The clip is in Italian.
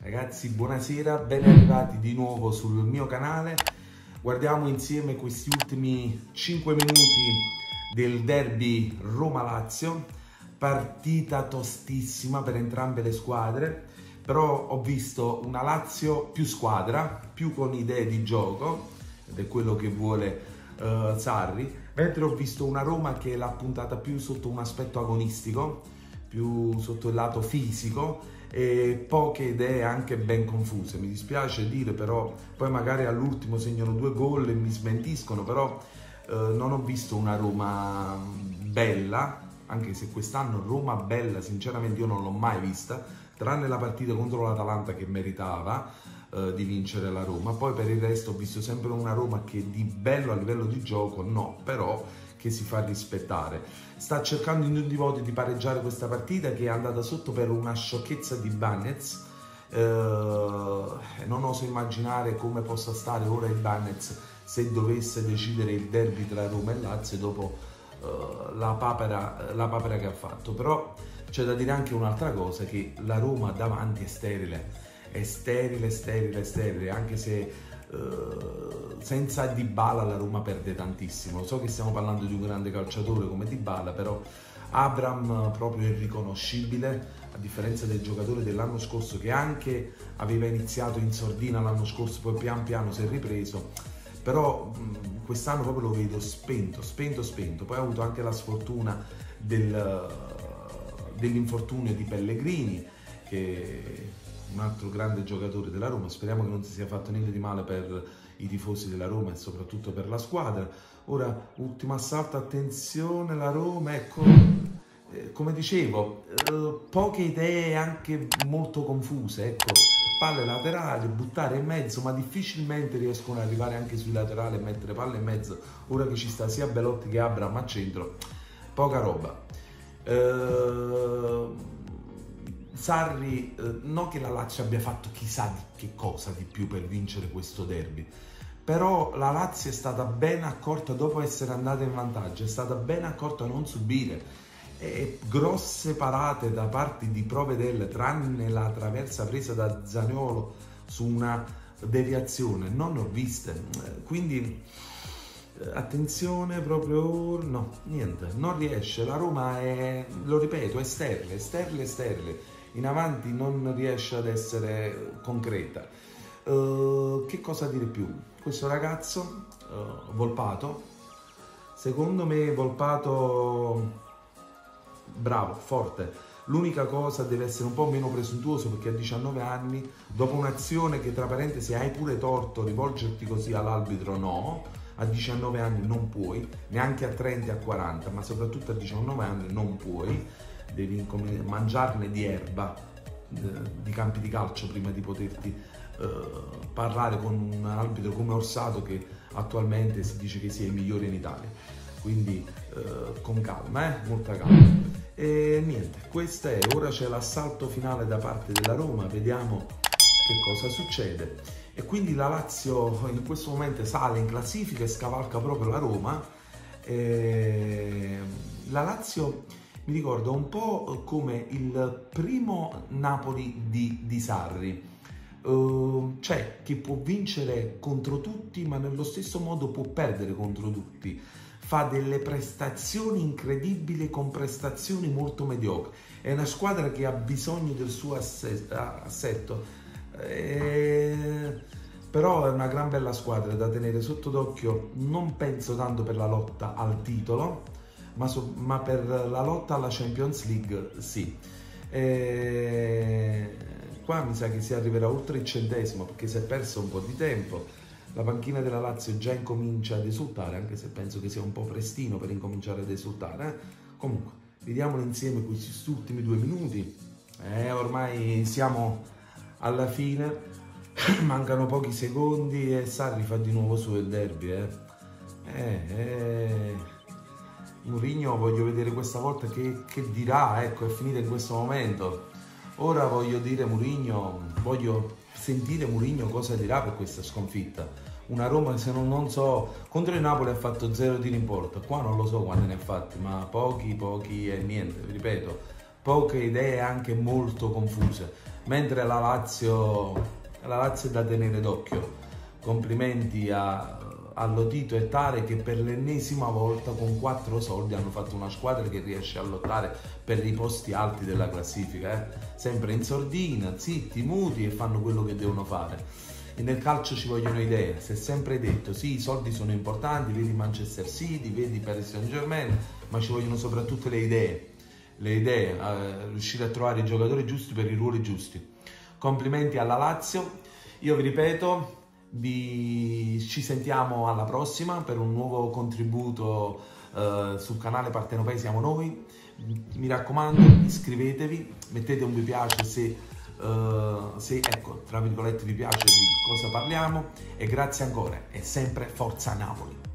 Ragazzi, buonasera, ben arrivati di nuovo sul mio canale. Guardiamo insieme questi ultimi 5 minuti del derby Roma-Lazio. Partita tostissima per entrambe le squadre, però ho visto una Lazio più squadra, più con idee di gioco, ed è quello che vuole uh, Sarri, mentre ho visto una Roma che l'ha puntata più sotto un aspetto agonistico, più sotto il lato fisico e poche idee anche ben confuse. Mi dispiace dire però, poi magari all'ultimo segnano due gol e mi smentiscono, però eh, non ho visto una Roma bella, anche se quest'anno Roma bella sinceramente io non l'ho mai vista, tranne la partita contro l'Atalanta che meritava eh, di vincere la Roma, poi per il resto ho visto sempre una Roma che di bello a livello di gioco no, però che si fa rispettare. Sta cercando in tutti i modi di pareggiare questa partita che è andata sotto per una sciocchezza di Bagnets. Eh, non oso immaginare come possa stare ora il Bagnets se dovesse decidere il derby tra Roma e Lazio dopo eh, la, papera, la papera che ha fatto. Però c'è da dire anche un'altra cosa, che la Roma davanti è sterile, è sterile, sterile, sterile, anche se Uh, senza Dybala la Roma perde tantissimo. So che stiamo parlando di un grande calciatore come Dybala, però Abram proprio irriconoscibile, a differenza del giocatore dell'anno scorso che anche aveva iniziato in sordina l'anno scorso, poi pian piano si è ripreso. Però quest'anno proprio lo vedo spento, spento, spento. Poi ha avuto anche la sfortuna del, dell'infortunio di Pellegrini che un altro grande giocatore della Roma, speriamo che non si sia fatto niente di male per i tifosi della Roma e soprattutto per la squadra. Ora, ultimo assalto, attenzione, la Roma, ecco, eh, come dicevo, eh, poche idee anche molto confuse, ecco, palle laterali, buttare in mezzo, ma difficilmente riescono ad arrivare anche sui laterali e mettere palle in mezzo, ora che ci sta sia Belotti che Abram a centro, poca roba. Eh, Sarri, eh, non che la Lazio abbia fatto chissà di che cosa di più per vincere questo derby, però la Lazio è stata ben accorta dopo essere andata in vantaggio, è stata ben accorta a non subire. E grosse parate da parte di Provedel, tranne la traversa presa da Zaniolo su una deviazione, non ho viste, quindi eh, attenzione proprio no niente non riesce. La Roma è lo ripeto è sterile sterile sterile in avanti non riesce ad essere concreta. Uh, che cosa dire più? Questo ragazzo, uh, Volpato, secondo me Volpato bravo, forte. L'unica cosa deve essere un po' meno presuntuoso perché a 19 anni, dopo un'azione che tra parentesi hai pure torto, rivolgerti così all'arbitro no, a 19 anni non puoi, neanche a 30 e a 40, ma soprattutto a 19 anni non puoi devi mangiarne di erba eh, di campi di calcio prima di poterti eh, parlare con un arbitro come Orsato che attualmente si dice che sia il migliore in Italia. Quindi eh, con calma, eh? molta calma. E niente, questo è, ora c'è l'assalto finale da parte della Roma vediamo che cosa succede. E quindi la Lazio in questo momento sale in classifica e scavalca proprio la Roma. La Lazio mi ricorda un po' come il primo Napoli di, di Sarri, uh, cioè che può vincere contro tutti ma nello stesso modo può perdere contro tutti, fa delle prestazioni incredibili con prestazioni molto mediocre, è una squadra che ha bisogno del suo assetto, eh, però è una gran bella squadra da tenere sotto d'occhio, non penso tanto per la lotta al titolo, ma, so, ma per la lotta alla Champions League sì. E qua mi sa che si arriverà oltre il centesimo perché si è perso un po' di tempo. La panchina della Lazio già incomincia ad esultare, anche se penso che sia un po' prestino per incominciare ad esultare. Eh? Comunque, vediamolo insieme questi ultimi due minuti. Eh, ormai siamo alla fine, mancano pochi secondi e Sarri fa di nuovo su il derby. Eh. Eh, eh. Mourinho voglio vedere questa volta che, che, dirà, ecco è finita in questo momento. Ora voglio dire Mourinho, voglio sentire Mourinho cosa dirà per questa sconfitta. una Roma se non, non, so, contro il Napoli ha fatto zero tiri in porta, qua non lo so quando ne ha fatti, ma pochi, pochi e niente, ripeto, poche idee anche molto confuse, mentre la Lazio, la Lazio è da tenere d'occhio, complimenti a, a Lotito e Tare che per l'ennesima volta con quattro soldi hanno fatto una squadra che riesce a lottare per i posti alti della classifica, eh? sempre in sordina, zitti, muti e fanno quello che devono fare. E nel calcio ci vogliono idee, si è sempre detto, sì, i soldi sono importanti, vedi Manchester City, vedi Paris Saint Germain, ma ci vogliono soprattutto le idee, le idee, eh, riuscire a trovare i giocatori giusti per i ruoli giusti. Complimenti alla Lazio, io vi ripeto, vi... ci sentiamo alla prossima per un nuovo contributo eh, sul canale Partenopei siamo noi. Mi raccomando, iscrivetevi, mettete un mi piace se, uh, se, ecco, tra virgolette vi piace di cosa parliamo e grazie ancora e sempre Forza Napoli!